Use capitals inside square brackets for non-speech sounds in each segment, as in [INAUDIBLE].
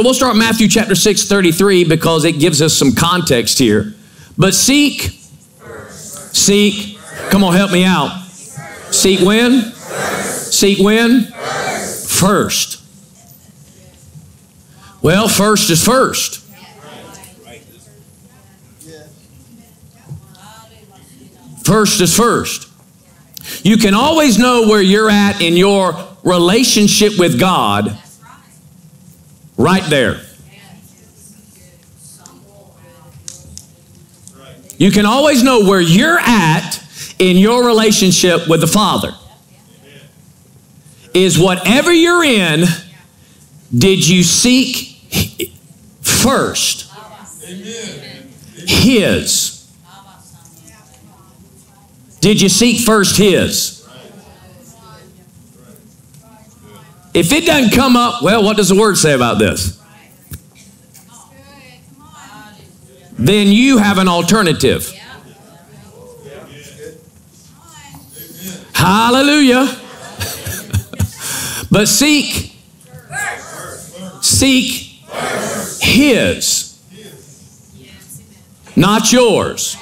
So we'll start Matthew chapter 6, 33, because it gives us some context here. But seek, seek, come on, help me out. Seek when? Seek when? First. Well, first is first. First is first. You can always know where you're at in your relationship with God right there. You can always know where you're at in your relationship with the Father. Is whatever you're in, did you seek first His? Did you seek first His? If it doesn't come up, well, what does the Word say about this? Then you have an alternative. Hallelujah. [LAUGHS] but seek, seek His, not yours.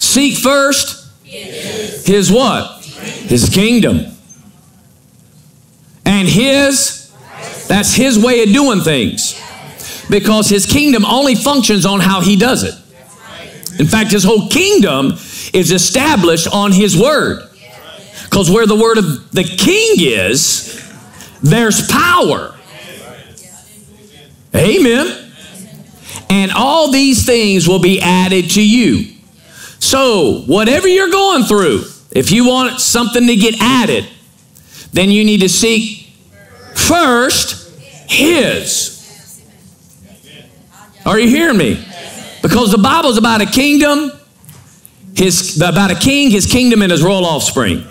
Seek first His what? His kingdom. And His, that's His way of doing things. Because His kingdom only functions on how He does it. In fact, His whole kingdom is established on His word. Because where the word of the king is, there's power. Amen. And all these things will be added to you. So, whatever you're going through, if you want something to get added, then you need to seek first His. Are you hearing me? Because the Bible's about a kingdom, his, about a king, his kingdom, and his royal offspring.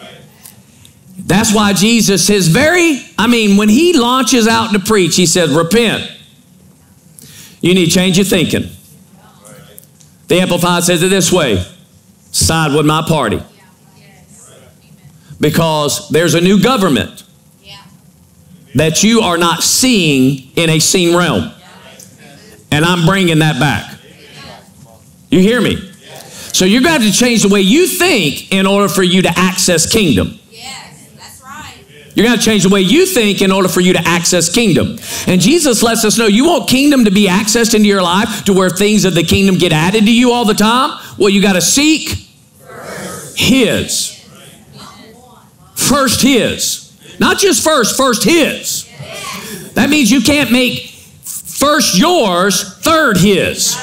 That's why Jesus, his very, I mean, when he launches out to preach, he said, Repent. You need to change your thinking. The Amplified says it this way side with my party. Because there's a new government that you are not seeing in a seen realm. And I'm bringing that back. You hear me? So you're going to have to change the way you think in order for you to access kingdom. You're going to change the way you think in order for you to access kingdom. And Jesus lets us know you want kingdom to be accessed into your life to where things of the kingdom get added to you all the time. Well, you got to seek His. First His. Not just first, first His. That means you can't make first yours, third His.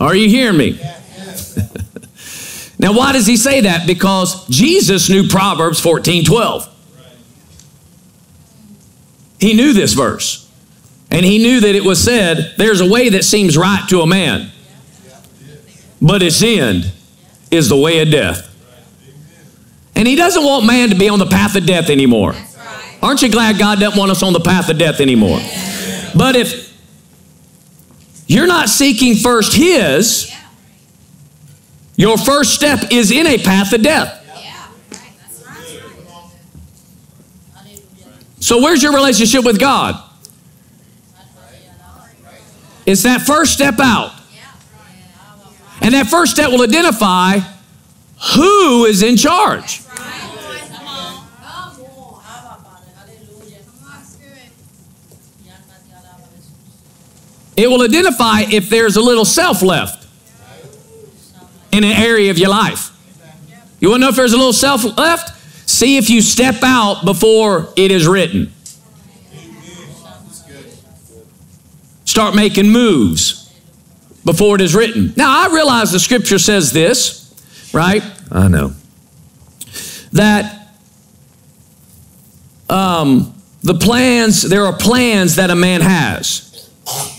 Are you hearing me? [LAUGHS] now, why does he say that? Because Jesus knew Proverbs 14 12. He knew this verse. And he knew that it was said, There's a way that seems right to a man, but its end is the way of death. And he doesn't want man to be on the path of death anymore. Aren't you glad God doesn't want us on the path of death anymore? But if you're not seeking first His, your first step is in a path of death. So, where's your relationship with God? It's that first step out. And that first step will identify who is in charge. It will identify if there's a little self left in an area of your life. You want to know if there's a little self left? See if you step out before it is written. Start making moves before it is written. Now, I realize the scripture says this, right? I know. That um, the plans, there are plans that a man has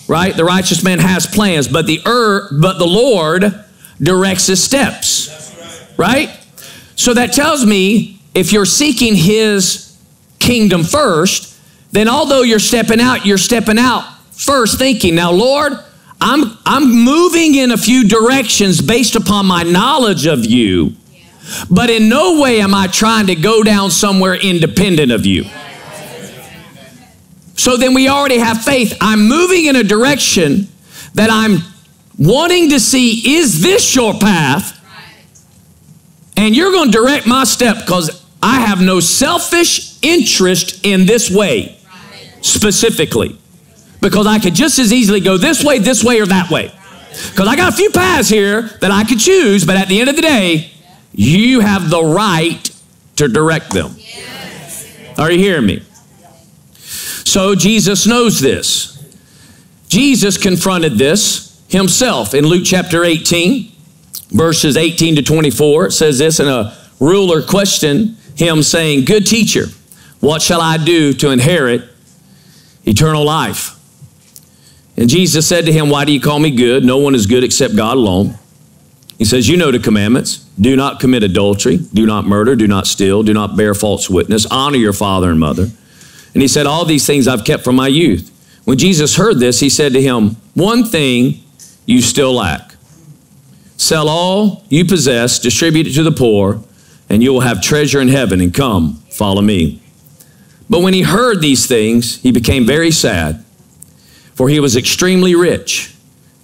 right? The righteous man has plans, but the er, but the Lord directs his steps, right? So that tells me if you're seeking His kingdom first, then although you're stepping out, you're stepping out first thinking, now Lord, I'm I'm moving in a few directions based upon my knowledge of you. But in no way am I trying to go down somewhere independent of you. So then we already have faith. I'm moving in a direction that I'm wanting to see is this your path? And you're going to direct my step because I have no selfish interest in this way specifically. Because I could just as easily go this way, this way, or that way. Because I got a few paths here that I could choose, but at the end of the day, you have the right to direct them. Are you hearing me? So Jesus knows this. Jesus confronted this himself in Luke chapter 18, verses 18 to 24. It says this, and a ruler questioned him, saying, Good teacher, what shall I do to inherit eternal life? And Jesus said to him, Why do you call me good? No one is good except God alone. He says, You know the commandments. Do not commit adultery. Do not murder. Do not steal. Do not bear false witness. Honor your father and mother. And he said, All these things I've kept from my youth. When Jesus heard this, he said to him, One thing you still lack. Sell all you possess, distribute it to the poor, and you will have treasure in heaven, and come, follow me. But when he heard these things, he became very sad, for he was extremely rich.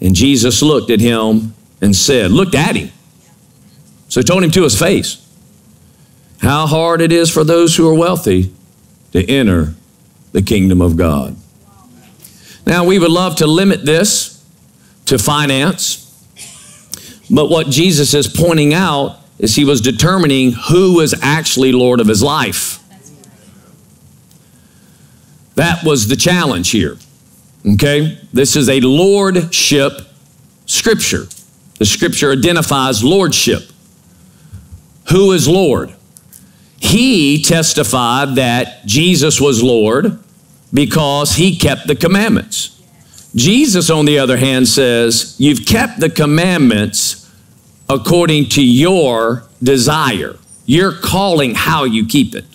And Jesus looked at him and said, Looked at him. So he told him to his face how hard it is for those who are wealthy to enter the kingdom of God. Now, we would love to limit this to finance, but what Jesus is pointing out is he was determining who was actually Lord of his life. That was the challenge here. Okay? This is a lordship scripture. The scripture identifies lordship. Who is Lord? He testified that Jesus was Lord because he kept the commandments. Jesus, on the other hand, says, You've kept the commandments according to your desire. You're calling how you keep it.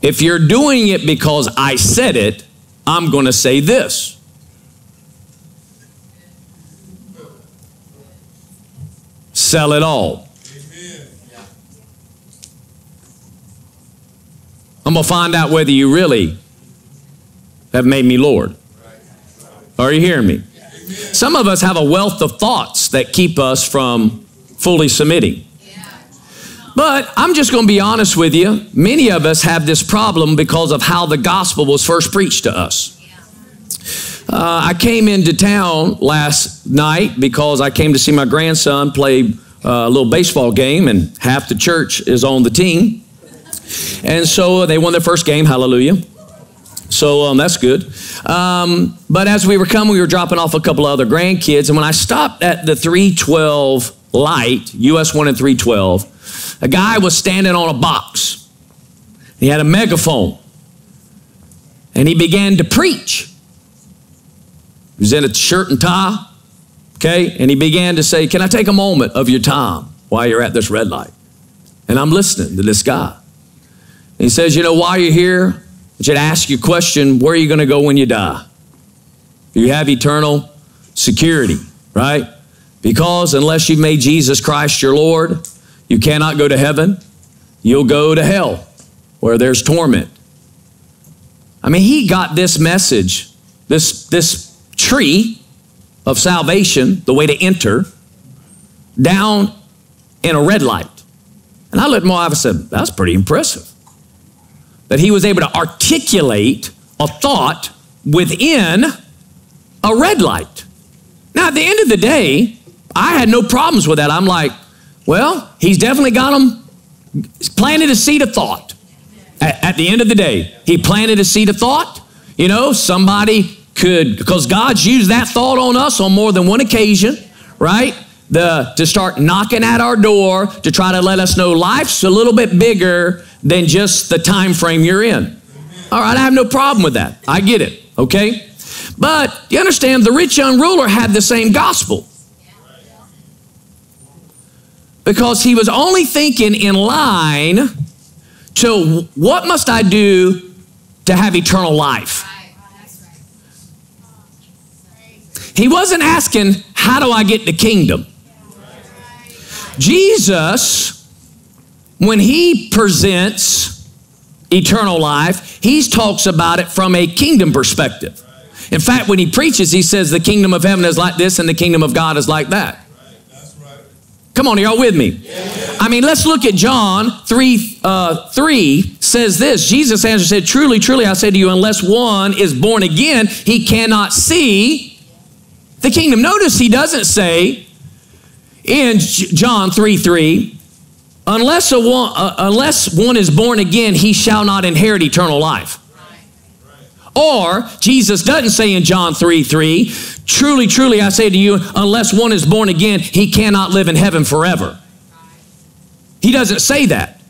If you're doing it because I said it, I'm going to say this. Sell it all. I'm going to find out whether you really have made me Lord. Are you hearing me? Some of us have a wealth of thoughts that keep us from fully submitting. But I'm just going to be honest with you. Many of us have this problem because of how the gospel was first preached to us. Uh, I came into town last night because I came to see my grandson play uh, a little baseball game, and half the church is on the team. And so they won their first game, hallelujah. So um, that's good. Um, but as we were coming, we were dropping off a couple of other grandkids. And when I stopped at the 312 light, US 1 and 312, a guy was standing on a box. He had a megaphone. And he began to preach. He was in a shirt and tie. Okay? And he began to say, Can I take a moment of your time while you're at this red light? And I'm listening to this guy. He says, You know, while you're here, I should ask you a question where are you going to go when you die? You have eternal security, right? Because unless you've made Jesus Christ your Lord, you cannot go to heaven. You'll go to hell where there's torment. I mean, he got this message, this, this tree of salvation, the way to enter, down in a red light. And I looked at my wife and said, That's pretty impressive that he was able to articulate a thought within a red light. Now, at the end of the day, I had no problems with that. I'm like, well, he's definitely got him planted a seed of thought. At, at the end of the day, he planted a seed of thought. You know, somebody could, because God's used that thought on us on more than one occasion, right? The, to start knocking at our door to try to let us know life's a little bit bigger than just the time frame you're in. All right, I have no problem with that. I get it, okay? But you understand, the rich young ruler had the same gospel. Because he was only thinking in line to what must I do to have eternal life? He wasn't asking, how do I get the kingdom? Jesus when he presents eternal life, he talks about it from a kingdom perspective. In fact, when he preaches, he says the kingdom of heaven is like this and the kingdom of God is like that. Come on, y'all with me? I mean, let's look at John 3 uh, 3 says this Jesus answered, said, Truly, truly, I say to you, unless one is born again, he cannot see the kingdom. Notice he doesn't say in John 3 3, unless, a one, uh, unless one is born again, he shall not inherit eternal life. Or Jesus doesn't say in John 3 3, truly, truly, I say to you, unless one is born again, he cannot live in heaven forever. He doesn't say that.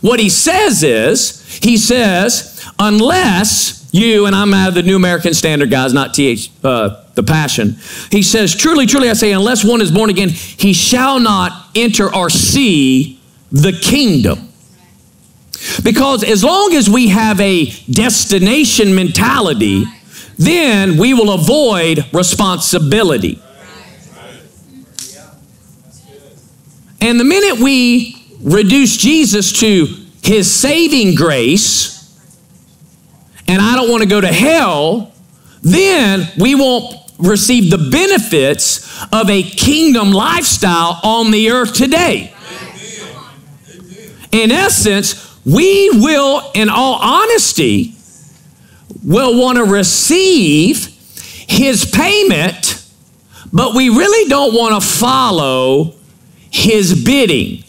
What he says is, he says, unless you, and I'm out of the New American Standard, guys, not TH, uh, the Passion. He says, truly, truly, I say, unless one is born again, he shall not enter or see the kingdom. Because as long as we have a destination mentality, then we will avoid responsibility. And the minute we reduce Jesus to his saving grace, and I don't want to go to hell, then we won't receive the benefits of a kingdom lifestyle on the earth today. In essence, we will, in all honesty, will want to receive his payment, but we really don't want to follow his bidding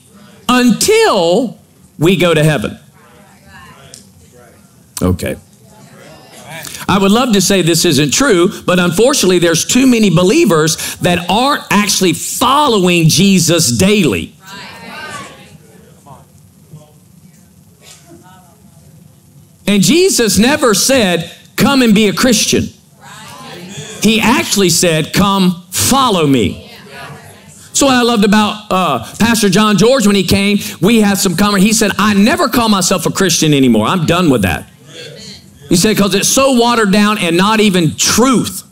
until we go to heaven. Okay. I would love to say this isn't true, but unfortunately, there's too many believers that aren't actually following Jesus daily. And Jesus never said, Come and be a Christian. He actually said, Come follow me. So what I loved about uh, Pastor John George when he came, we had some comment. He said, I never call myself a Christian anymore. I'm done with that. He said, because it's so watered down and not even truth.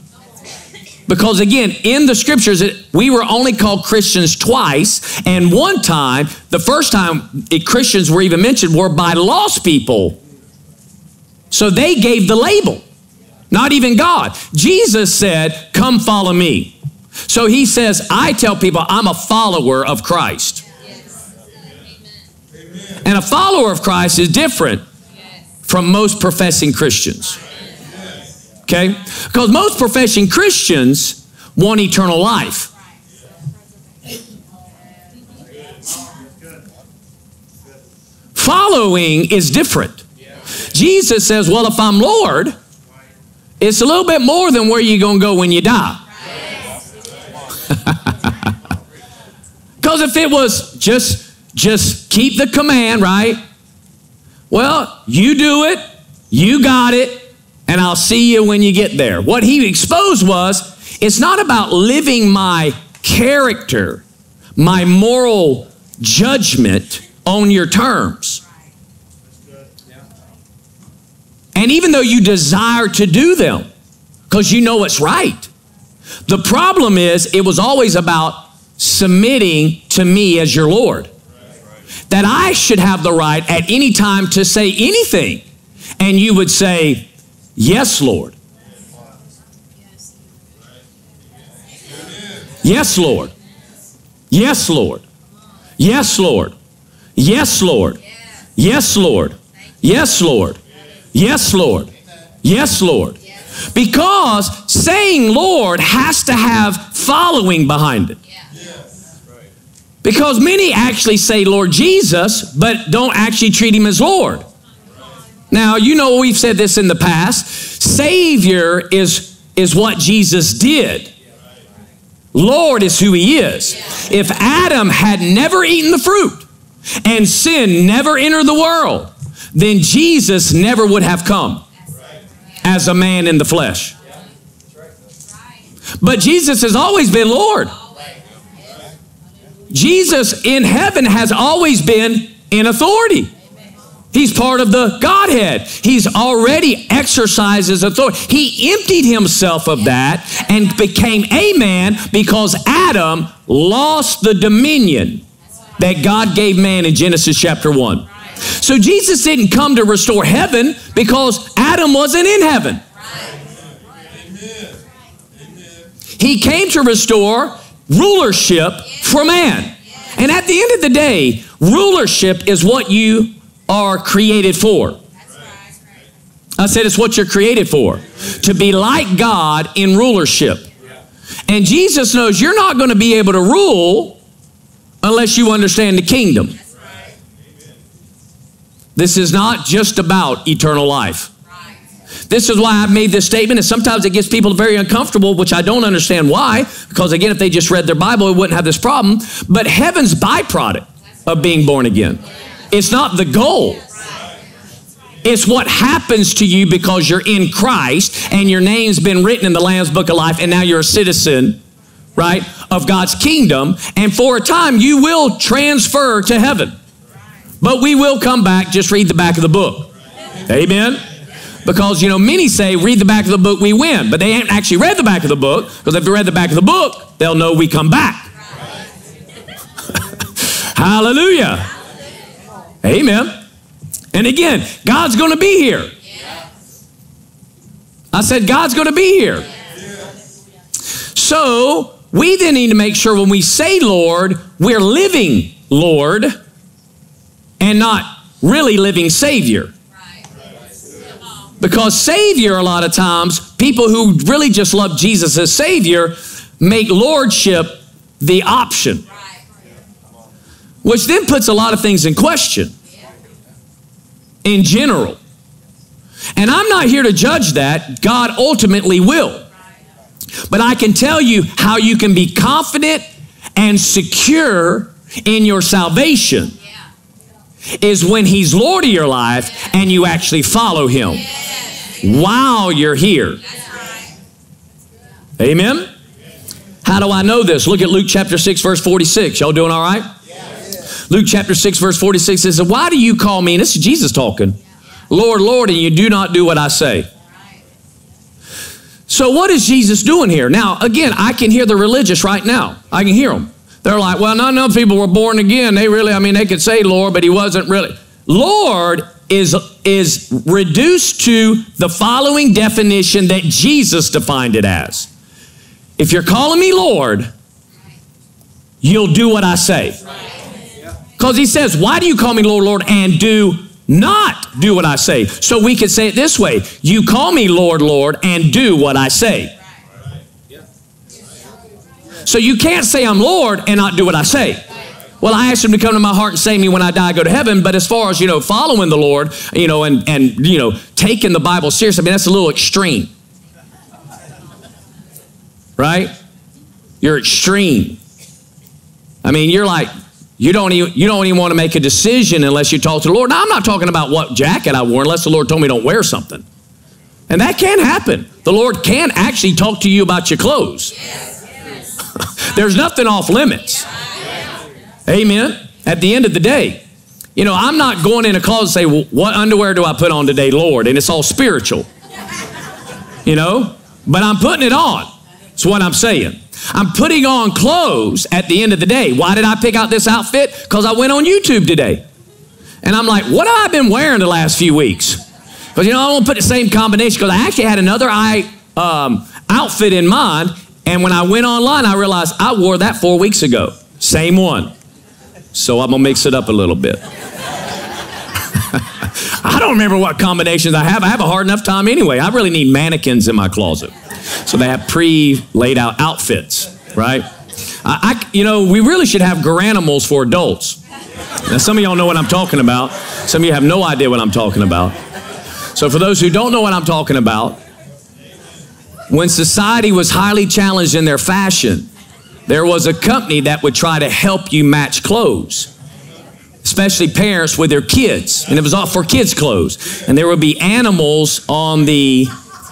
Because again, in the scriptures, it, we were only called Christians twice. And one time, the first time it, Christians were even mentioned were by lost people so they gave the label, not even God. Jesus said, Come follow me. So he says, I tell people I'm a follower of Christ. And a follower of Christ is different from most professing Christians. Okay? Because most professing Christians want eternal life. Following is different. Jesus says, Well, if I'm Lord, it's a little bit more than where you're going to go when you die. [LAUGHS] Because if it was just just keep the command, right? Well, you do it, you got it, and I'll see you when you get there. What he exposed was it's not about living my character, my moral judgment on your terms. And even though you desire to do them, because you know it's right, the problem is it was always about submitting to me as your Lord. That I should have the right at any time to say anything. And you would say, Yes, Lord. Yes, Lord. Yes, Lord. Yes, Lord. Yes, Lord. Yes, Lord. Yes, Lord. Yes, Lord. Yes, Lord. Because saying Lord has to have following behind it. Because many actually say Lord Jesus, but don't actually treat him as Lord. Now, you know, we've said this in the past. Savior is, is what Jesus did. Lord is who he is. If Adam had never eaten the fruit and sin never entered the world, then Jesus never would have come as a man in the flesh. But Jesus has always been Lord. Jesus in heaven has always been in authority. He's part of the Godhead. He's already exercises authority. He emptied himself of that and became a man because Adam lost the dominion that God gave man in Genesis chapter 1. So Jesus didn't come to restore heaven because Adam wasn't in heaven. He came to restore rulership for man. And at the end of the day, rulership is what you are created for. I said it's what you're created for. To be like God in rulership. And Jesus knows you're not going to be able to rule unless you understand the kingdom. This is not just about eternal life. This is why I've made this statement, and sometimes it gets people very uncomfortable, which I don't understand why, because again, if they just read their Bible, it wouldn't have this problem. But heaven's byproduct of being born again. It's not the goal. It's what happens to you because you're in Christ and your name's been written in the Lamb's Book of Life, and now you're a citizen, right, of God's kingdom. And for a time, you will transfer to heaven. But we will come back, just read the back of the book. Amen. Because, you know, many say, read the back of the book, we win. But they haven't actually read the back of the book, because if they read the back of the book, they'll know we come back. [LAUGHS] Hallelujah. Amen. And again, God's going to be here. I said, God's going to be here. So, we then need to make sure when we say Lord, we're living Lord and not really living Savior. Because Savior, a lot of times, people who really just love Jesus as Savior make Lordship the option, which then puts a lot of things in question in general. And I'm not here to judge that. God ultimately will. But I can tell you how you can be confident and secure in your salvation is when He's Lord of your life and you actually follow Him while you're here. Amen? How do I know this? Look at Luke chapter 6, verse 46. Y'all doing all right? Luke chapter 6, verse 46 says, Why do you call me, and this is Jesus talking, Lord, Lord, and you do not do what I say? So, what is Jesus doing here? Now, again, I can hear the religious right now. I can hear them. They're like, well, not enough people were born again. They really, I mean, they could say Lord, but he wasn't really. Lord is, is reduced to the following definition that Jesus defined it as. If you're calling me Lord, you'll do what I say. Because he says, Why do you call me Lord, Lord, and do not do what I say? So we could say it this way You call me Lord, Lord, and do what I say. So you can't say I'm Lord and not do what I say. Well, I asked him to come to my heart and save me when I die, go to heaven. But as far as, you know, following the Lord, you know, and, and you know, taking the Bible seriously, I mean, that's a little extreme. Right? You're extreme. I mean, you're like, you don't even you don't even want to make a decision unless you talk to the Lord. Now I'm not talking about what jacket I wore unless the Lord told me don't wear something. And that can happen. The Lord can actually talk to you about your clothes. There's nothing off limits. Amen. At the end of the day, you know, I'm not going in a closet and say, well, what underwear do I put on today, Lord? And it's all spiritual. You know? But I'm putting it on. That's what I'm saying. I'm putting on clothes at the end of the day. Why did I pick out this outfit? Because I went on YouTube today. And I'm like, what have I been wearing the last few weeks? Because, you know, I won't put the same combination because I actually had another eye, um, outfit in mind. And when I went online, I realized I wore that four weeks ago. Same one. So I'm going to mix it up a little bit. [LAUGHS] I don't remember what combinations I have. I have a hard enough time anyway. I really need mannequins in my closet. So they have pre laid out outfits, right? I, I, you know, we really should have garanimals for adults. Now, some of y'all know what I'm talking about. Some of you have no idea what I'm talking about. So, for those who don't know what I'm talking about, when society was highly challenged in their fashion, there was a company that would try to help you match clothes, especially parents with their kids. And it was all for kids' clothes. And there would be animals on the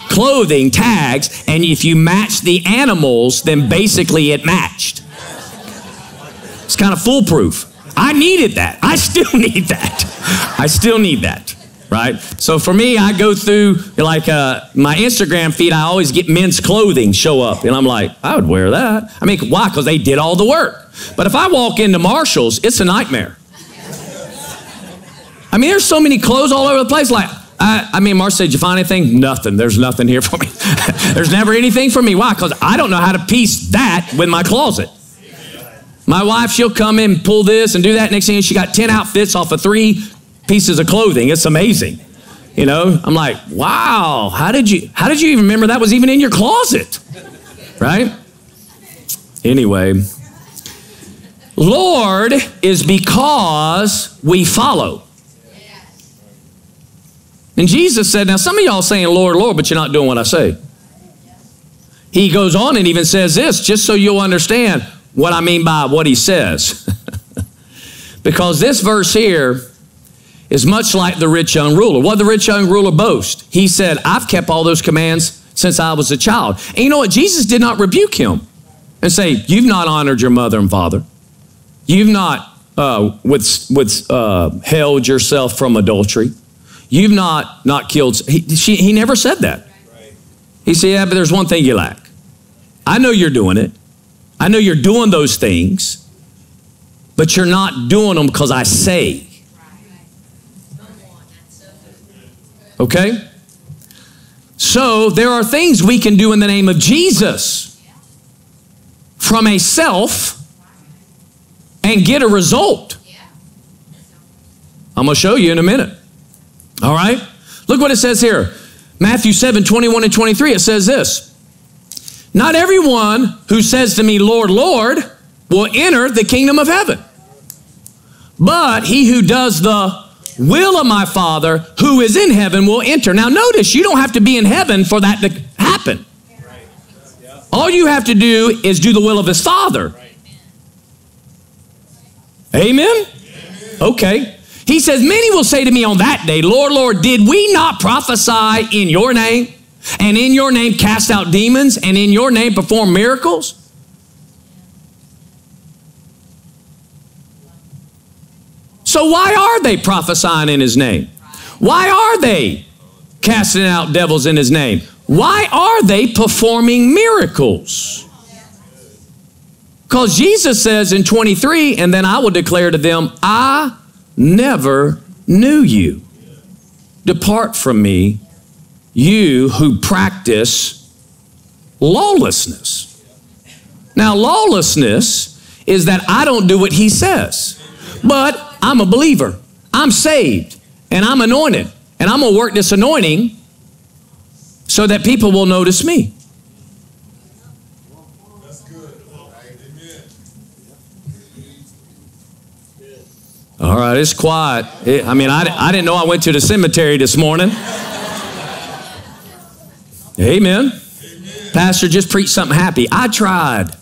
clothing tags, and if you matched the animals, then basically it matched. It's kind of foolproof. I needed that. I [LAUGHS] still need that. I still need that. Right? So for me, I go through like uh, my Instagram feed. I always get men's clothing show up, and I'm like, I would wear that. I mean, why? Because they did all the work. But if I walk into Marshalls, it's a nightmare. I mean, there's so many clothes all over the place. Like, I, I mean, said, Did you find anything? Nothing. There's nothing here for me. [LAUGHS] there's never anything for me. Why? Because I don't know how to piece that with my closet. My wife, she'll come in, pull this and do that. Next thing, she got 10 outfits off of three pieces of clothing. It's amazing. You know, I'm like, wow, how did you how did you even remember that was even in your closet? Right? Anyway, Lord is because we follow. And Jesus said, Now some of y'all saying, Lord, Lord, but you're not doing what I say. He goes on and even says this, just so you'll understand what I mean by what he says. [LAUGHS] because this verse here is much like the rich young ruler. What the rich young ruler boast? He said, I've kept all those commands since I was a child. And you know what? Jesus did not rebuke him and say, You've not honored your mother and father. You've not uh, with, with, uh, held yourself from adultery. You've not not killed. He, she, he never said that. He said, Yeah, but there's one thing you lack. I know you're doing it. I know you're doing those things, but you're not doing them because I say. Okay? So there are things we can do in the name of Jesus from a self and get a result. I'm going to show you in a minute. All right? Look what it says here. Matthew 7 21 and 23. It says this Not everyone who says to me, Lord, Lord, will enter the kingdom of heaven, but he who does the will of my Father who is in heaven will enter. Now, notice you don't have to be in heaven for that to happen. All you have to do is do the will of his Father. Amen? Okay. He says, Many will say to me on that day, Lord, Lord, did we not prophesy in your name? And in your name cast out demons? And in your name perform miracles? So, why are they prophesying in his name? Why are they casting out devils in his name? Why are they performing miracles? Because Jesus says in 23, and then I will declare to them, I never knew you. Depart from me, you who practice lawlessness. Now, lawlessness is that I don't do what he says, but I'm a believer, I'm saved, and I'm anointed, and I'm gonna work this anointing so that people will notice me. All right, it's quiet. It, I mean, I, I didn't know I went to the cemetery this morning. Amen. Amen. Pastor just preached something happy. I tried.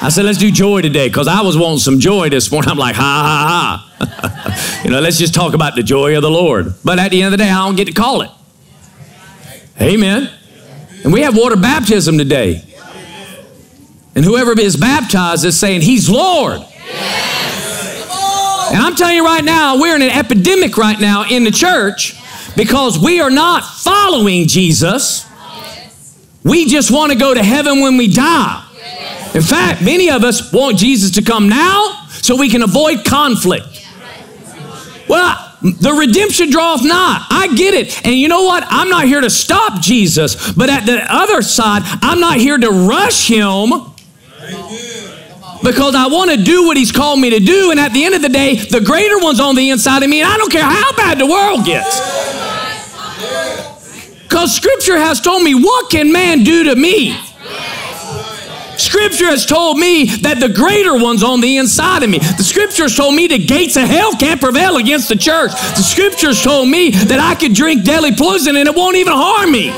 I said, let's do joy today because I was wanting some joy this morning. [LAUGHS] I'm like, ha, ha, ha. [LAUGHS] you know, let's just talk about the joy of the Lord. But at the end of the day, I don't get to call it. Amen. And we have water baptism today. And whoever is baptized is saying, He's Lord. And I'm telling you right now, we're in an epidemic right now in the church because we are not following Jesus. We just want to go to heaven when we die. In fact, many of us want Jesus to come now so we can avoid conflict. Well, the redemption draweth not. I get it. And you know what? I'm not here to stop Jesus, but at the other side, I'm not here to rush him because I want to do what he's called me to do. And at the end of the day, the greater one's on the inside of me, and I don't care how bad the world gets. Because scripture has told me, what can man do to me? Scripture has told me that the greater one's on the inside of me. The scripture has told me the gates of hell can't prevail against the church. The scripture has told me that I could drink deadly poison and it won't even harm me.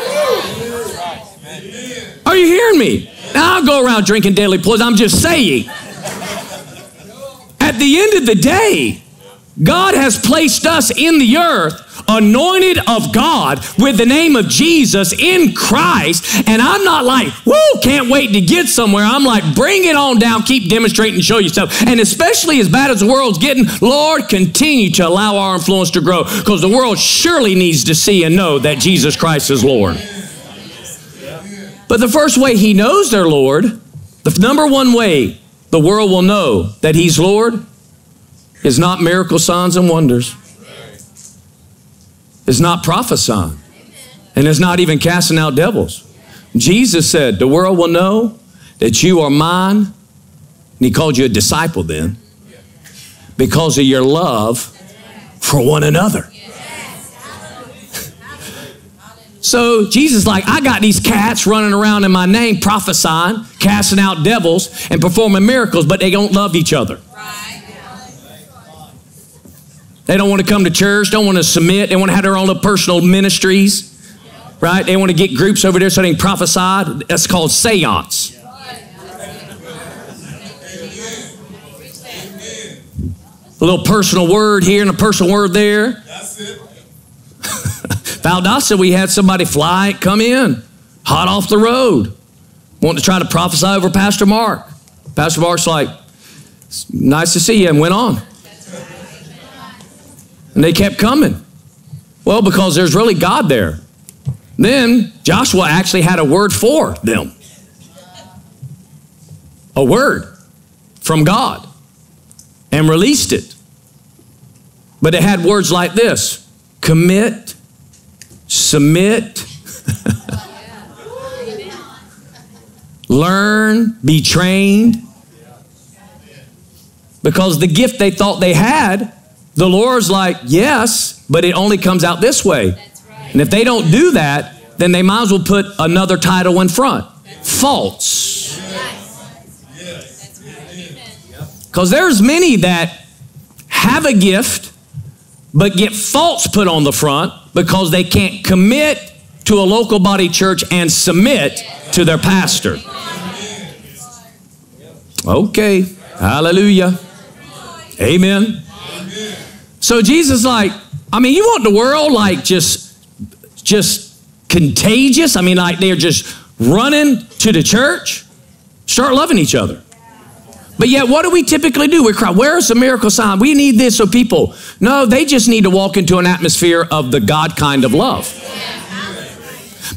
Are you hearing me? Now I'll go around drinking deadly poison. I'm just saying. At the end of the day, God has placed us in the earth anointed of God with the name of Jesus in Christ. And I'm not like, whoo, can't wait to get somewhere. I'm like, bring it on down, keep demonstrating, show yourself. And especially as bad as the world's getting, Lord, continue to allow our influence to grow because the world surely needs to see and know that Jesus Christ is Lord. But the first way he knows they're Lord, the number one way the world will know that he's Lord is not miracle signs and wonders. It's not prophesying. And is not even casting out devils. Jesus said, The world will know that you are mine. And he called you a disciple then because of your love for one another. So Jesus like, I got these cats running around in my name prophesying, casting out devils, and performing miracles, but they don't love each other. They don't want to come to church, don't want to submit, they want to have their own personal ministries. Right? They want to get groups over there so they can prophesy. That's called seance. A little personal word here and a personal word there. That's [LAUGHS] it. Valdosta, we had somebody fly, come in, hot off the road, wanting to try to prophesy over Pastor Mark. Pastor Mark's like, nice to see you, and went on. And they kept coming. Well, because there's really God there. Then Joshua actually had a word for them. A word from God and released it. But it had words like this commit, submit, [LAUGHS] learn, be trained. Because the gift they thought they had, the Lord's like, yes, but it only comes out this way. And if they don't do that, then they might as well put another title in front false. Because there's many that have a gift, but get false put on the front because they can't commit to a local body church and submit to their pastor. Okay, hallelujah. Amen. So Jesus like, I mean, you want the world like just just contagious? I mean, like they're just running to the church? Start loving each other. But yet, what do we typically do? We cry, Where's the miracle sign? We need this so people. No, they just need to walk into an atmosphere of the God kind of love.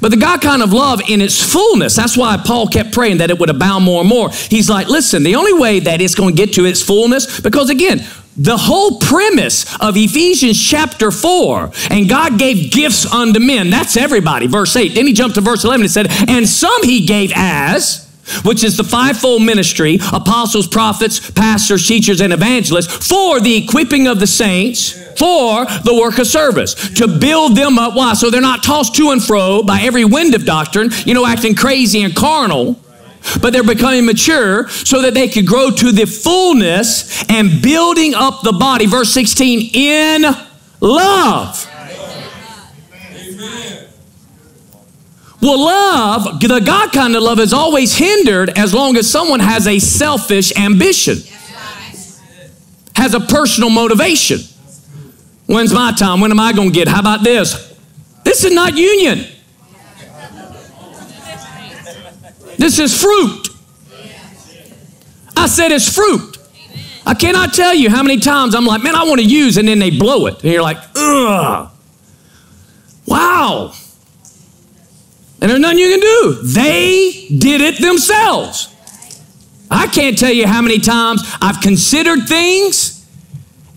But the God kind of love in its fullness, that's why Paul kept praying that it would abound more and more. He's like, listen, the only way that it's going to get to its fullness, because again, the whole premise of Ephesians chapter 4, and God gave gifts unto men. That's everybody. Verse 8. Then he jumped to verse 11 and said, And some he gave as, which is the fivefold ministry apostles, prophets, pastors, teachers, and evangelists for the equipping of the saints, for the work of service, to build them up. Why? So they're not tossed to and fro by every wind of doctrine, you know, acting crazy and carnal but they're becoming mature so that they could grow to the fullness and building up the body. Verse 16, in love. Well, love, the God kind of love, is always hindered as long as someone has a selfish ambition, has a personal motivation. When's my time? When am I going to get? How about this? This is not union. This is fruit. I said it's fruit. I cannot tell you how many times I'm like, man, I want to use, and then they blow it. And you're like, ugh. Wow. And there's nothing you can do. They did it themselves. I can't tell you how many times I've considered things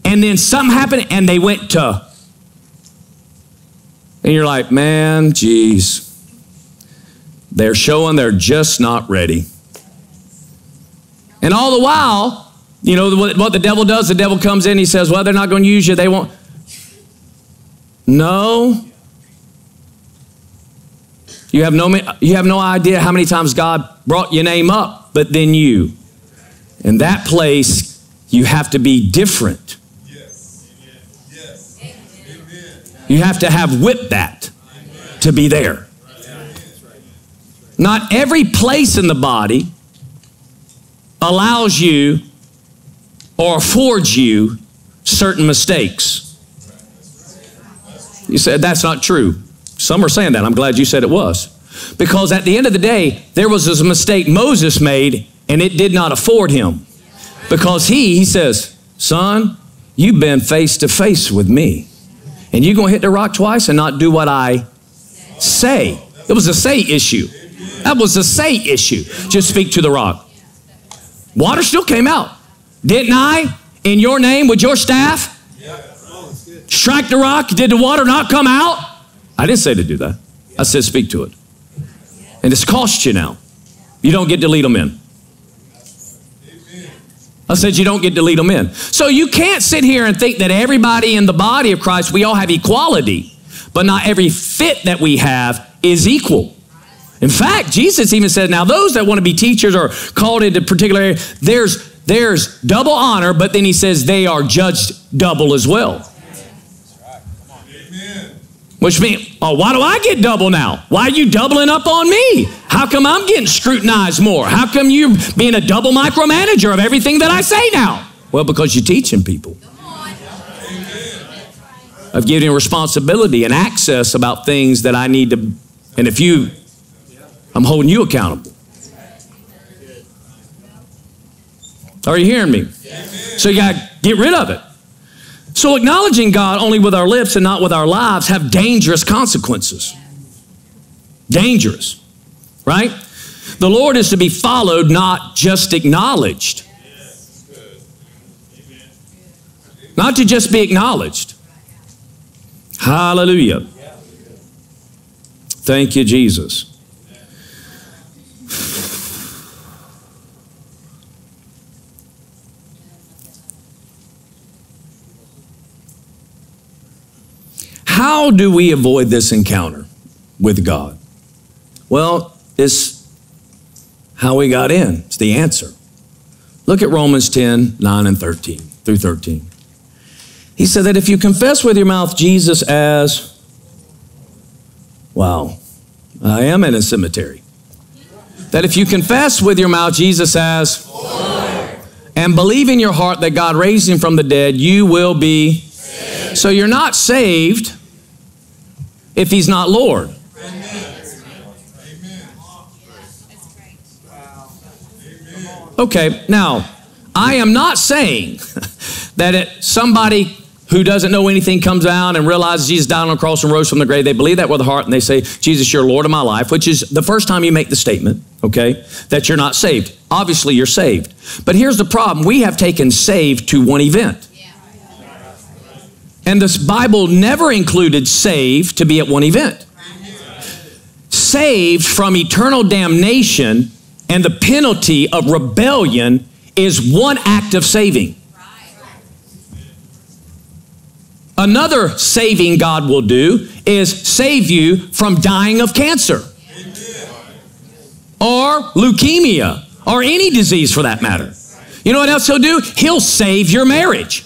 and then something happened and they went to. And you're like, man, geez. They're showing they're just not ready. And all the while, you know what the devil does? The devil comes in, he says, Well, they're not going to use you. They won't. No. You have no, you have no idea how many times God brought your name up, but then you. In that place, you have to be different. Yes. Yes. You have to have whipped that to be there. Not every place in the body allows you or affords you certain mistakes. You said that's not true. Some are saying that. I'm glad you said it was. Because at the end of the day, there was this mistake Moses made, and it did not afford him. Because he, he says, Son, you've been face to face with me. And you're going to hit the rock twice and not do what I say. It was a say issue. That was a say issue. Just speak to the rock. Water still came out. Didn't I, in your name, with your staff, strike the rock? Did the water not come out? I didn't say to do that. I said speak to it. And it's cost you now. You don't get to lead them in. I said you don't get to lead them in. So you can't sit here and think that everybody in the body of Christ, we all have equality, but not every fit that we have is equal. In fact, Jesus even said, now those that want to be teachers or called into particular there's there's double honor, but then he says they are judged double as well. Which means, oh, why do I get double now? Why are you doubling up on me? How come I'm getting scrutinized more? How come you're being a double micromanager of everything that I say now? Well, because you're teaching people. Of giving responsibility and access about things that I need to, and if you, I'm holding you accountable. Are you hearing me? So you got to get rid of it. So acknowledging God only with our lips and not with our lives have dangerous consequences. Dangerous, right? The Lord is to be followed, not just acknowledged. Not to just be acknowledged. Hallelujah. Thank you, Jesus. How do we avoid this encounter with God? Well, it's how we got in. It's the answer. Look at Romans 10 9 and 13 through 13. He said that if you confess with your mouth Jesus as, wow, I am in a cemetery. That if you confess with your mouth Jesus as, and believe in your heart that God raised him from the dead, you will be. So you're not saved if he's not Lord. Okay, now, I am not saying [LAUGHS] that it, somebody who doesn't know anything comes out and realizes Jesus died on the cross and rose from the grave. They believe that with the heart and they say, Jesus, you're Lord of my life, which is the first time you make the statement, okay, that you're not saved. Obviously, you're saved. But here's the problem we have taken saved to one event. And this Bible never included saved to be at one event. Saved from eternal damnation and the penalty of rebellion is one act of saving. Another saving God will do is save you from dying of cancer or leukemia or any disease for that matter. You know what else he'll do? He'll save your marriage.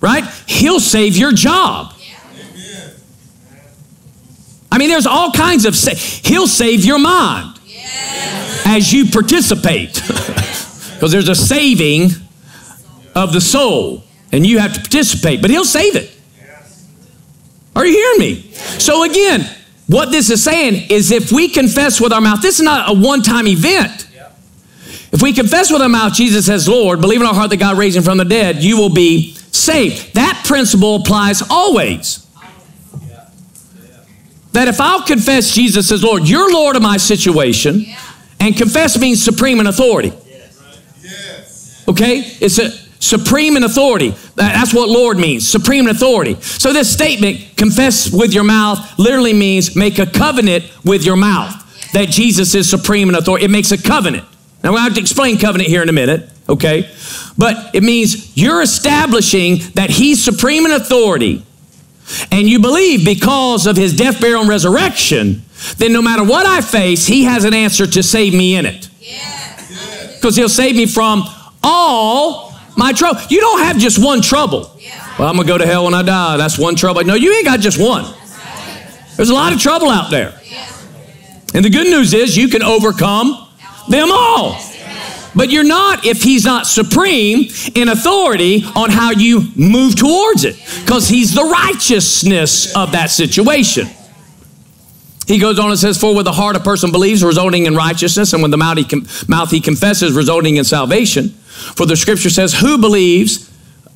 Right? He'll save your job. I mean, there's all kinds of, sa- he'll save your mind as you participate. [LAUGHS] Because there's a saving of the soul, and you have to participate, but he'll save it. Are you hearing me? So, again, what this is saying is if we confess with our mouth, this is not a one time event. If we confess with our mouth Jesus as Lord, believe in our heart that God raised him from the dead, you will be saved. That principle applies always. That if I'll confess Jesus as Lord, you're Lord of my situation, and confess means supreme in authority. Okay? It's a supreme in authority. That's what Lord means, supreme in authority. So this statement, confess with your mouth, literally means make a covenant with your mouth that Jesus is supreme in authority. It makes a covenant. Now, we'll have to explain covenant here in a minute, okay? But it means you're establishing that He's supreme in authority, and you believe because of His death, burial, and resurrection, then no matter what I face, He has an answer to save me in it. Because He'll save me from all my trouble. You don't have just one trouble. Well, I'm going to go to hell when I die. That's one trouble. No, you ain't got just one. There's a lot of trouble out there. And the good news is you can overcome them all. But you're not if he's not supreme in authority on how you move towards it, because he's the righteousness of that situation. He goes on and says, For with the heart a person believes, resulting in righteousness, and with the mouth he, mouth he confesses, resulting in salvation. For the scripture says, Who believes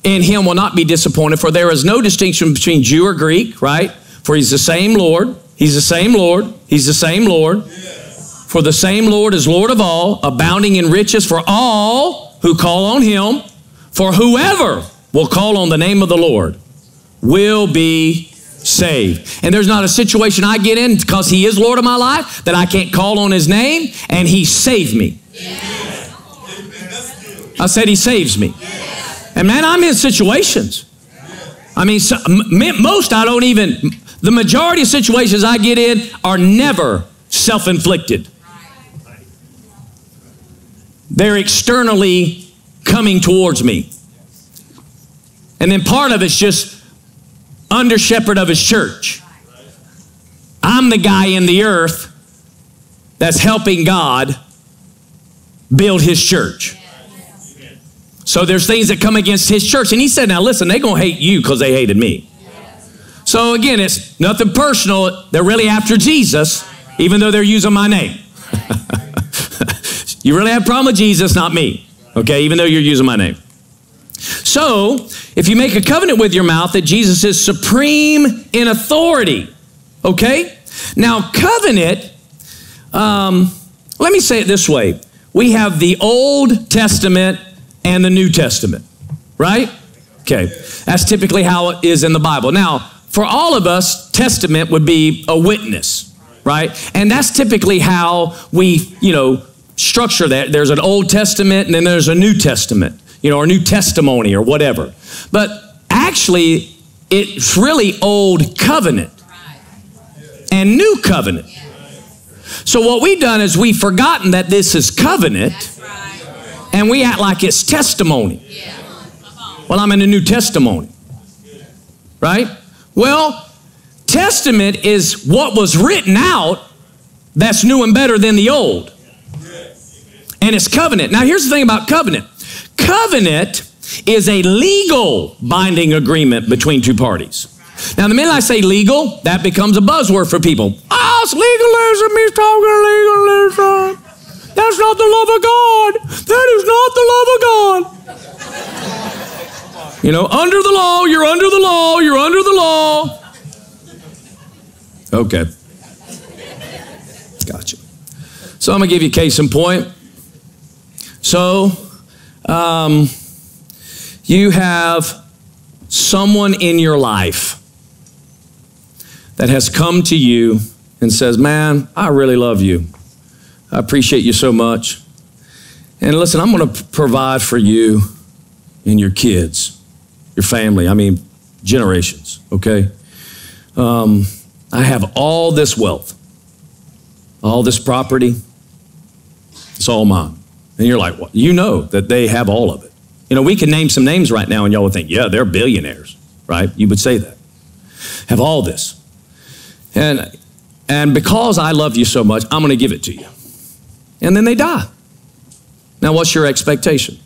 in him will not be disappointed, for there is no distinction between Jew or Greek, right? For he's the same Lord, he's the same Lord, he's the same Lord. For the same Lord is Lord of all, abounding in riches for all who call on him. For whoever will call on the name of the Lord will be saved. And there's not a situation I get in because he is Lord of my life that I can't call on his name and he saved me. I said he saves me. And man, I'm in situations. I mean, so, most I don't even, the majority of situations I get in are never self inflicted. They're externally coming towards me. And then part of it's just under shepherd of his church. I'm the guy in the earth that's helping God build his church. So there's things that come against his church. And he said, now listen, they're going to hate you because they hated me. So again, it's nothing personal. They're really after Jesus, even though they're using my name. [LAUGHS] you really have a problem with Jesus, not me. Okay, even though you're using my name. So, if you make a covenant with your mouth that Jesus is supreme in authority, okay? Now, covenant, um, let me say it this way we have the Old Testament and the New Testament, right? Okay, that's typically how it is in the Bible. Now, for all of us, testament would be a witness, right? And that's typically how we, you know, structure that. There's an Old Testament and then there's a New Testament, you know, or New Testimony or whatever. But actually, it's really Old Covenant and New Covenant. So what we've done is we've forgotten that this is covenant and we act like it's testimony. Well, I'm in the New Testimony. Right? Well, testament is what was written out that's new and better than the old. And it's covenant. Now, here's the thing about covenant covenant is a legal binding agreement between two parties. Now, the minute I say legal, that becomes a buzzword for people. Oh, it's legalism. He's talking legalism. That's not the love of God. That is not the love of God. You know, under the law, you're under the law, you're under the law. Okay. Gotcha. So I'm going to give you a case in point. So, um, you have someone in your life that has come to you and says, Man, I really love you. I appreciate you so much. And listen, I'm going to provide for you and your kids, your family, I mean, generations, okay? Um, I have all this wealth, all this property. It's all mine. And you're like, well, you know that they have all of it. You know, we can name some names right now and y'all would think, yeah, they're billionaires, right? You would say that. Have all this. And, and because I love you so much, I'm going to give it to you and then they die. Now, what's your expectation?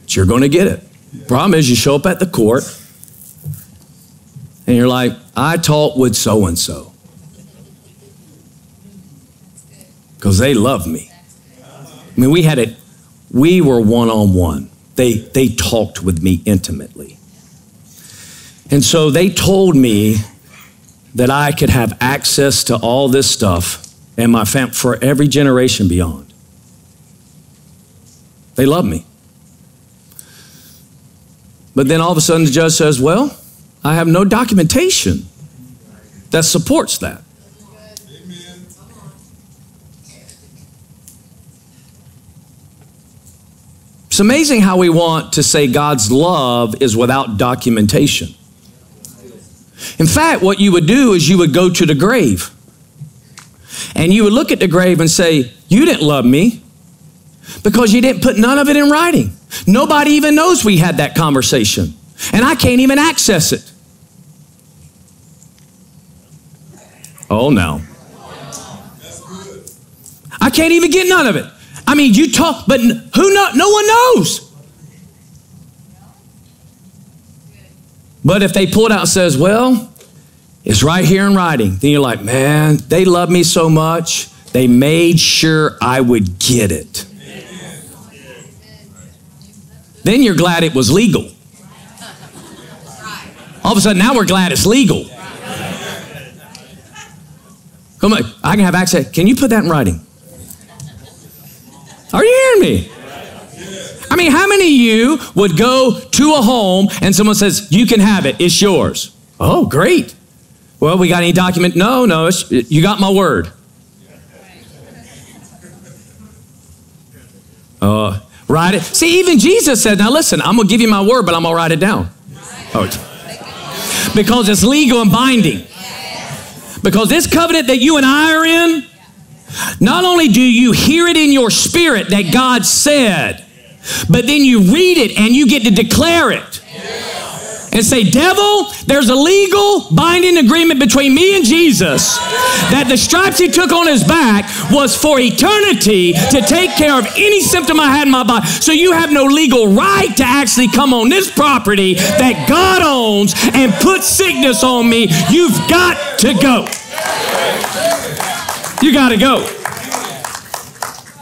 That you're going to get it. Problem is, you show up at the court and you're like, I talked with so and so because they love me. I mean, we had it, we were one on one. They, they talked with me intimately. And so they told me that I could have access to all this stuff and my family for every generation beyond. They love me. But then all of a sudden the judge says, Well, I have no documentation that supports that. It's amazing how we want to say God's love is without documentation. In fact, what you would do is you would go to the grave and you would look at the grave and say, You didn't love me because you didn't put none of it in writing. Nobody even knows we had that conversation, and I can't even access it. Oh, no. I can't even get none of it. I mean, you talk, but who know? No one knows. But if they pull it out and says, well, it's right here in writing, then you're like, man, they love me so much, they made sure I would get it. Then you're glad it was legal. All of a sudden, now we're glad it's legal. Come on, I can have access. Can you put that in writing? Are you hearing me? I mean, how many of you would go to a home and someone says, You can have it, it's yours? Oh, great. Well, we got any document? No, no, you got my word. Uh, write it. See, even Jesus said, Now listen, I'm going to give you my word, but I'm going to write it down. Oh, because it's legal and binding. Because this covenant that you and I are in, not only do you hear it in your spirit that God said, but then you read it and you get to declare it. And say, Devil, there's a legal binding agreement between me and Jesus that the stripes he took on his back was for eternity to take care of any symptom I had in my body. So you have no legal right to actually come on this property that God owns and put sickness on me. You've got to go. You got to go.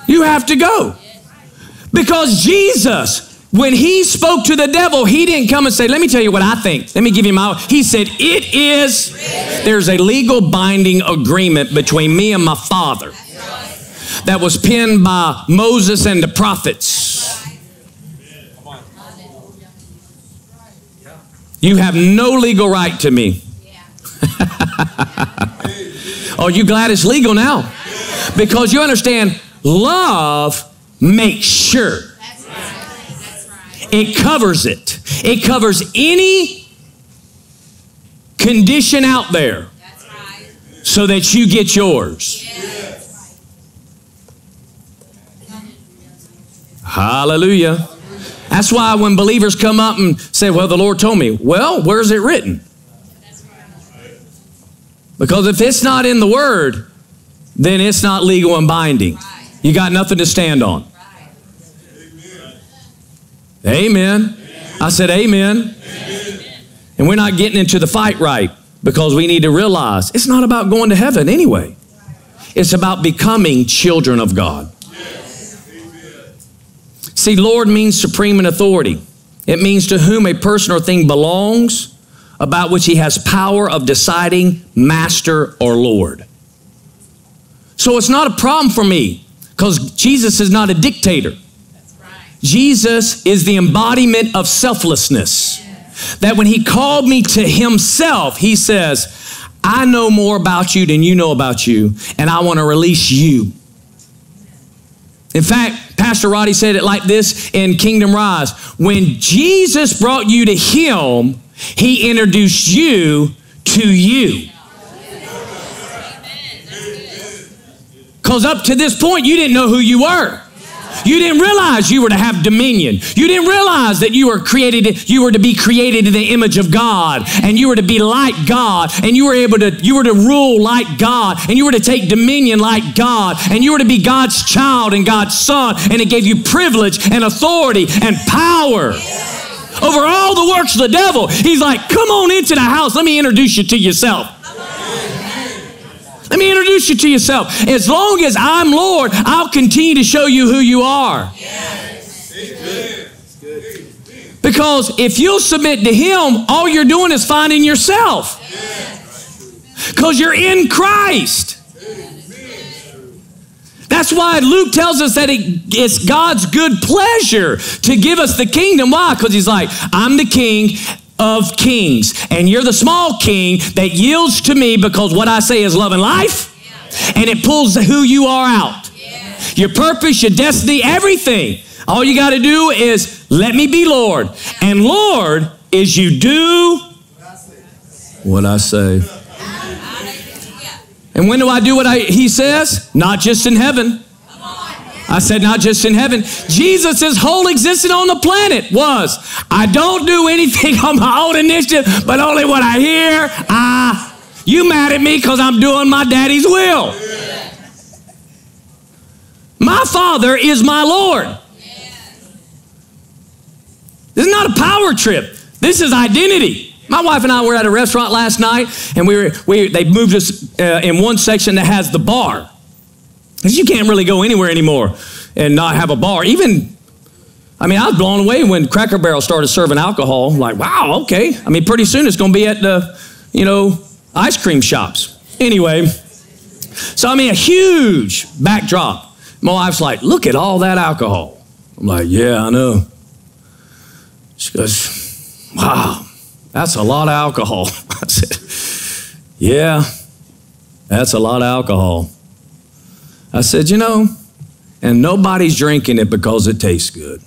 You have to go. Because Jesus, when he spoke to the devil, he didn't come and say, Let me tell you what I think. Let me give you my. He said, It is, there's a legal binding agreement between me and my father that was penned by Moses and the prophets. You have no legal right to me. [LAUGHS] Are you glad it's legal now? Because you understand, love makes sure. It covers it. It covers any condition out there so that you get yours. Hallelujah. That's why when believers come up and say, Well, the Lord told me, well, where's it written? Because if it's not in the Word, then it's not legal and binding. You got nothing to stand on. Amen. I said, Amen. And we're not getting into the fight right because we need to realize it's not about going to heaven anyway, it's about becoming children of God. See, Lord means supreme in authority. It means to whom a person or thing belongs, about which he has power of deciding master or Lord. So it's not a problem for me because Jesus is not a dictator. Jesus is the embodiment of selflessness. That when he called me to himself, he says, I know more about you than you know about you, and I want to release you. In fact, Pastor Roddy said it like this in Kingdom Rise When Jesus brought you to him, he introduced you to you. Because up to this point, you didn't know who you were. You didn't realize you were to have dominion. You didn't realize that you were created, you were to be created in the image of God, and you were to be like God, and you were able to, you were to rule like God, and you were to take dominion like God, and you were to be God's child and God's son, and it gave you privilege and authority and power over all the works of the devil. He's like, come on into the house. Let me introduce you to yourself. Let me introduce you to yourself. As long as I'm Lord, I'll continue to show you who you are. Because if you'll submit to Him, all you're doing is finding yourself. Because you're in Christ. That's why Luke tells us that it, it's God's good pleasure to give us the kingdom. Why? Because he's like, I'm the king of kings, and you're the small king that yields to me because what I say is love and life, and it pulls who you are out. Your purpose, your destiny, everything. All you got to do is let me be Lord. And Lord is you do what I say. And when do I do what I, he says? Not just in heaven. I said, not just in heaven. Jesus' whole existence on the planet was, I don't do anything [LAUGHS] on my own initiative, but only what I hear. I, you mad at me because I'm doing my daddy's will. My Father is my Lord. This is not a power trip. This is identity. My wife and I were at a restaurant last night, and we were we they moved us uh, in one section that has the bar, because you can't really go anywhere anymore and not have a bar. Even, I mean, I was blown away when Cracker Barrel started serving alcohol. Like, wow, okay. I mean, pretty soon it's going to be at the, you know, ice cream shops. Anyway, so I mean, a huge backdrop. My wife's like, look at all that alcohol. I'm like, yeah, I know. She goes, wow. That's a lot of alcohol. [LAUGHS] I said, Yeah, that's a lot of alcohol. I said, You know, and nobody's drinking it because it tastes good.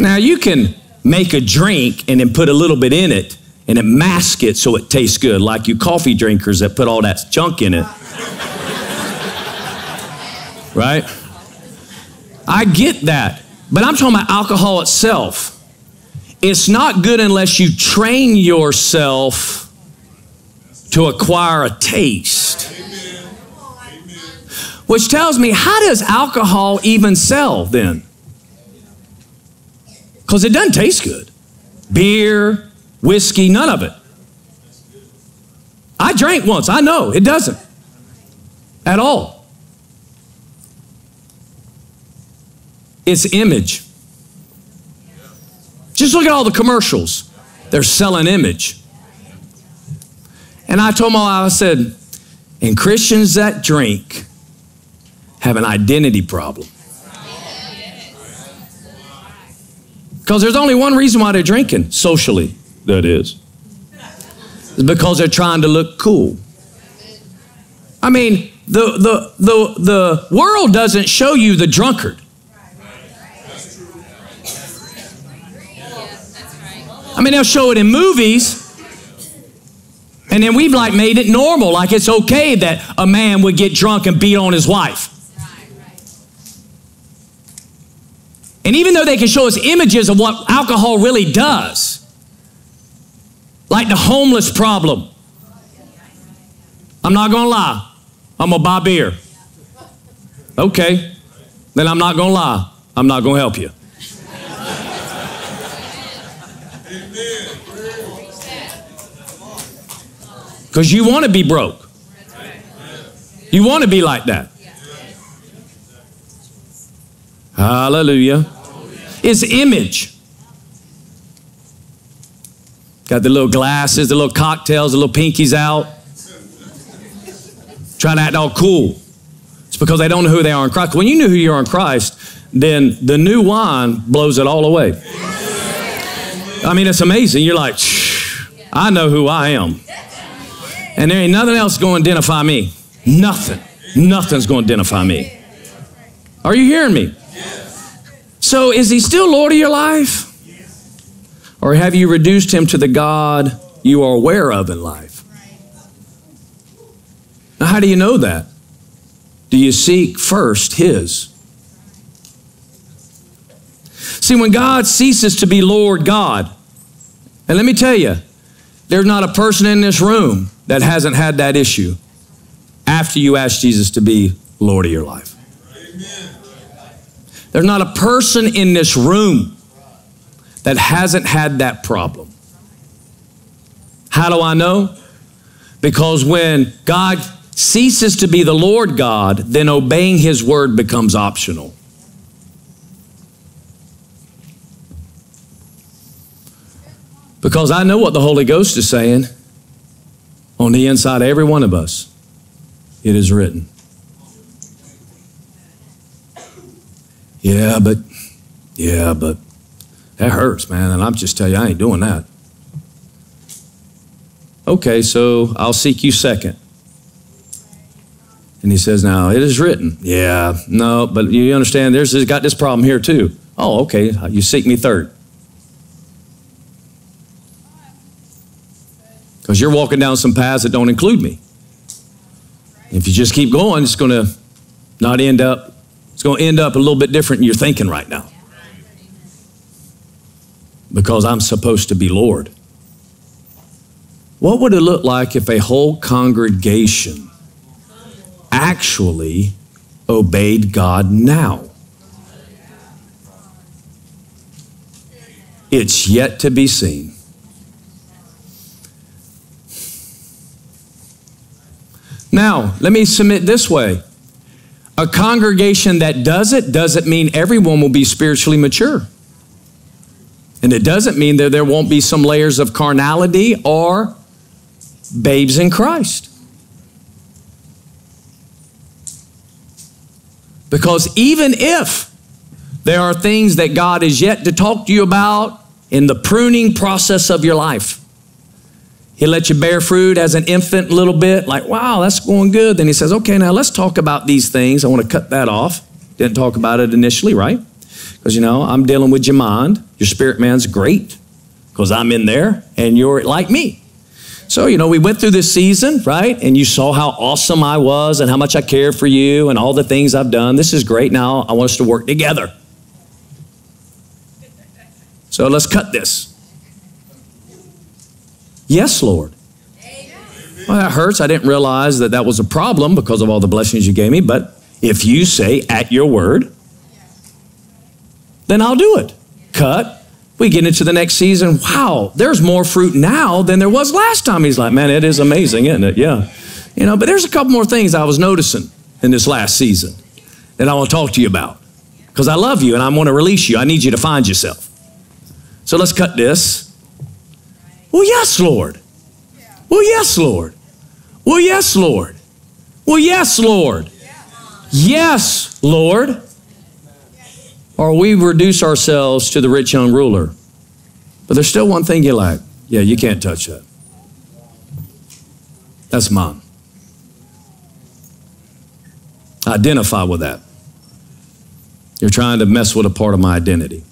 Now, you can make a drink and then put a little bit in it and it mask it so it tastes good, like you coffee drinkers that put all that junk in it. right? I get that. But I'm talking about alcohol itself. It's not good unless you train yourself to acquire a taste. Which tells me, how does alcohol even sell then? Because it doesn't taste good. Beer, whiskey, none of it. I drank once, I know it doesn't at all. It's image. Just look at all the commercials. They're selling image. And I told my wife, I said, and Christians that drink have an identity problem. Because there's only one reason why they're drinking, socially, that is. It's because they're trying to look cool. I mean, the, the, the, the world doesn't show you the drunkard. I mean, they'll show it in movies. And then we've like made it normal, like it's okay that a man would get drunk and beat on his wife. And even though they can show us images of what alcohol really does, like the homeless problem, I'm not gonna lie, I'm gonna buy beer. Okay, then I'm not gonna lie, I'm not gonna help you. Because you want to be broke. You want to be like that. Hallelujah. It's image. Got the little glasses, the little cocktails, the little pinkies out. Trying to act all cool. It's because they don't know who they are in Christ. When you know who you are in Christ, then the new wine blows it all away. I mean, it's amazing. You're like, I know who I am. And there ain't nothing else going to identify me. Nothing. Nothing's going to identify me. Are you hearing me? So is he still Lord of your life? Or have you reduced him to the God you are aware of in life? Now, how do you know that? Do you seek first his? See, when God ceases to be Lord God, and let me tell you, there's not a person in this room that hasn't had that issue after you ask Jesus to be Lord of your life. There's not a person in this room that hasn't had that problem. How do I know? Because when God ceases to be the Lord God, then obeying His word becomes optional. Because I know what the Holy Ghost is saying on the inside of every one of us. It is written. Yeah, but, yeah, but that hurts, man. And I'm just telling you, I ain't doing that. Okay, so I'll seek you second. And he says, Now, it is written. Yeah, no, but you understand, there's got this problem here too. Oh, okay, you seek me third. Because you're walking down some paths that don't include me. If you just keep going, it's going to not end up, it's going to end up a little bit different than you're thinking right now. Because I'm supposed to be Lord. What would it look like if a whole congregation actually obeyed God now. It's yet to be seen. Now, let me submit this way. A congregation that does it doesn't mean everyone will be spiritually mature. And it doesn't mean that there won't be some layers of carnality or babes in Christ. Because even if there are things that God is yet to talk to you about in the pruning process of your life, He'll let you bear fruit as an infant a little bit, like, wow, that's going good. Then He says, okay, now let's talk about these things. I want to cut that off. Didn't talk about it initially, right? Because, you know, I'm dealing with your mind. Your spirit man's great because I'm in there and you're like me. So, you know, we went through this season, right? And you saw how awesome I was and how much I care for you and all the things I've done. This is great. Now I want us to work together. So let's cut this. Yes, Lord. Well, that hurts. I didn't realize that that was a problem because of all the blessings you gave me. But if you say at your word, then I'll do it. Cut, we get into the next season. Wow, there's more fruit now than there was last time. He's like, man, it is amazing, isn't it? Yeah. You know, but there's a couple more things I was noticing in this last season that I want to talk to you about because I love you and I want to release you. I need you to find yourself. So let's cut this. Well, yes, Lord. Well, yes, Lord. Well, yes, Lord. Well, yes, Lord. Yes, Lord or we reduce ourselves to the rich young ruler. But there's still one thing you lack. Yeah, you can't touch that. That's mine. Identify with that. You're trying to mess with a part of my identity.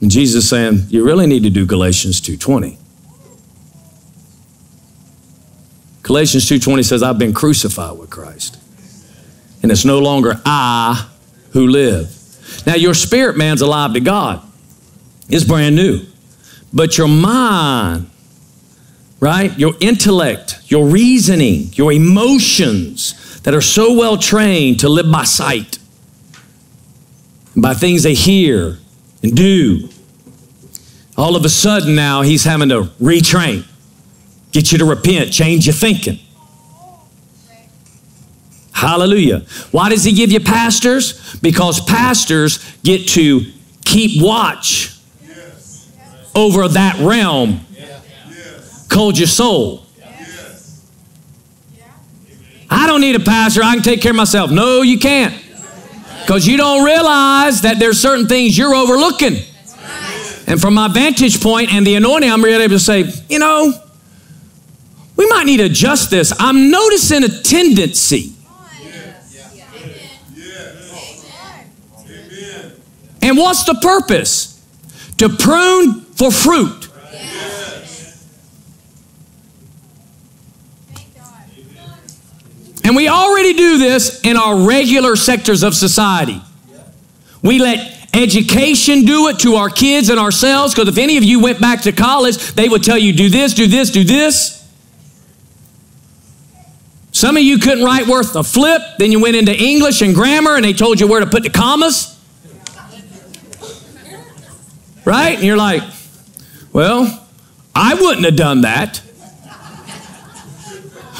And Jesus saying, you really need to do Galatians 2.20. Galatians 2.20 says, I've been crucified with Christ. And it's no longer I who live. Now, your spirit man's alive to God, it's brand new. But your mind, right? Your intellect, your reasoning, your emotions that are so well trained to live by sight, by things they hear and do. All of a sudden now he's having to retrain, get you to repent, change your thinking. Hallelujah. Why does he give you pastors? Because pastors get to keep watch over that realm called your soul. I don't need a pastor. I can take care of myself. No, you can't. Because you don't realize that there's certain things you're overlooking. And from my vantage point and the anointing, I'm really able to say, you know, we might need to adjust this. I'm noticing a tendency And what's the purpose? To prune for fruit. And we already do this in our regular sectors of society. We let education do it to our kids and ourselves because if any of you went back to college, they would tell you do this, do this, do this. Some of you couldn't write worth a flip, then you went into English and grammar and they told you where to put the commas. Right? And you're like, well, I wouldn't have done that.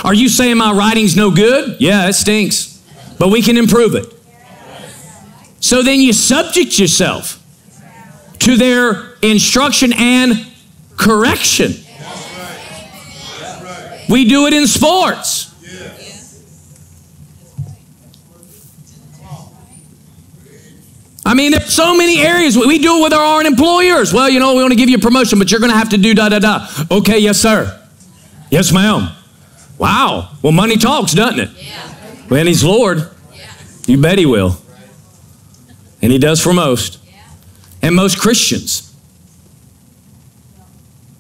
Are you saying my writing's no good? Yeah, it stinks, but we can improve it. So then you subject yourself to their instruction and correction. We do it in sports. I mean, there's so many areas. We do it with our own employers. Well, you know, we want to give you a promotion, but you're going to have to do da da da. Okay, yes, sir. Yes, ma'am. Wow. Well, money talks, doesn't it? Yeah. When he's Lord, yeah. you bet he will. And he does for most. Yeah. And most Christians.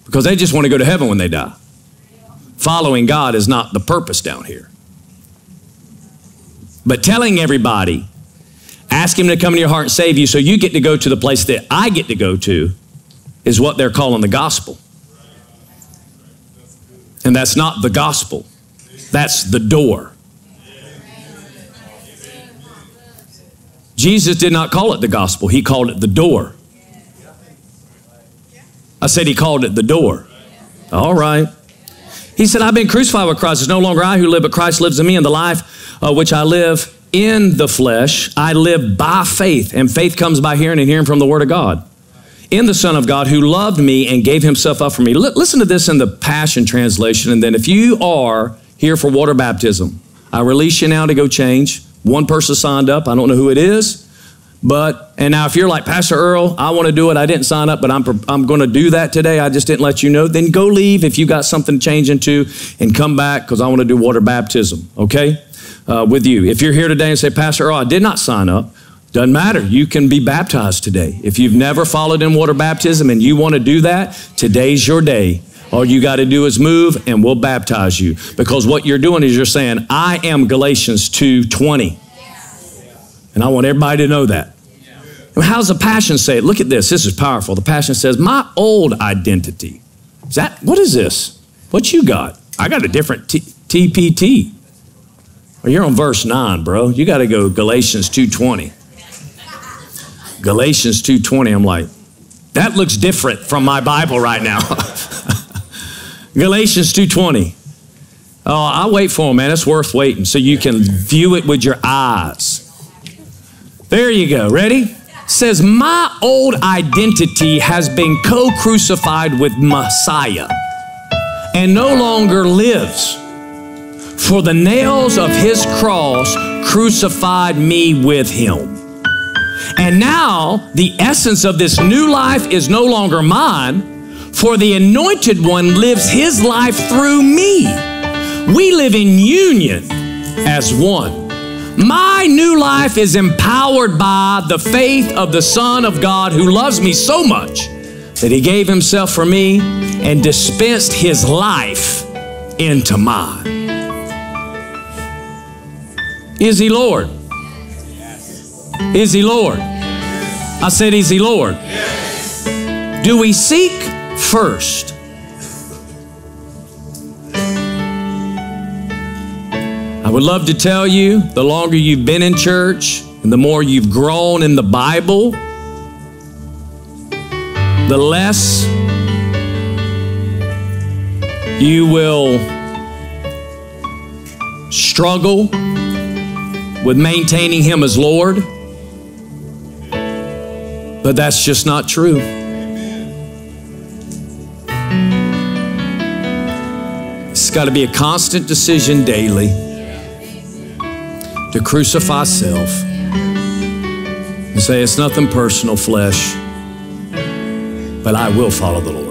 Because they just want to go to heaven when they die. Following God is not the purpose down here. But telling everybody Ask Him to come into your heart and save you so you get to go to the place that I get to go to, is what they're calling the gospel. And that's not the gospel. That's the door. Jesus did not call it the gospel, he called it the door. I said he called it the door. All right. He said, I've been crucified with Christ. It's no longer I who live, but Christ lives in me. And the life uh, which I live in the flesh, I live by faith. And faith comes by hearing and hearing from the Word of God. In the Son of God who loved me and gave himself up for me. L- listen to this in the Passion Translation. And then if you are here for water baptism, I release you now to go change. One person signed up. I don't know who it is. But, and now if you're like, Pastor Earl, I want to do it. I didn't sign up, but I'm, I'm going to do that today. I just didn't let you know. Then go leave if you got something to change into and come back because I want to do water baptism, okay? Uh, with you. If you're here today and say, Pastor Earl, I did not sign up, doesn't matter. You can be baptized today. If you've never followed in water baptism and you want to do that, today's your day. All you got to do is move and we'll baptize you. Because what you're doing is you're saying, I am Galatians 2:20. And I want everybody to know that. How's the passion say it? Look at this. This is powerful. The passion says, My old identity. Is that, what is this? What you got? I got a different TPT. Well, you're on verse 9, bro. You got to go Galatians 2.20. Galatians 2.20, I'm like, that looks different from my Bible right now. [LAUGHS] Galatians 2.20. Oh, I'll wait for him, man. It's worth waiting so you can view it with your eyes. There you go. Ready? Says, My old identity has been co crucified with Messiah and no longer lives. For the nails of his cross crucified me with him. And now the essence of this new life is no longer mine, for the anointed one lives his life through me. We live in union as one. My new life is empowered by the faith of the Son of God who loves me so much that he gave himself for me and dispensed his life into mine. Is he Lord? Is he Lord? I said, Is he Lord? Do we seek first? I would love to tell you the longer you've been in church and the more you've grown in the Bible, the less you will struggle with maintaining Him as Lord. But that's just not true. It's got to be a constant decision daily to crucify self and say, It's nothing personal, flesh, but I will follow the Lord.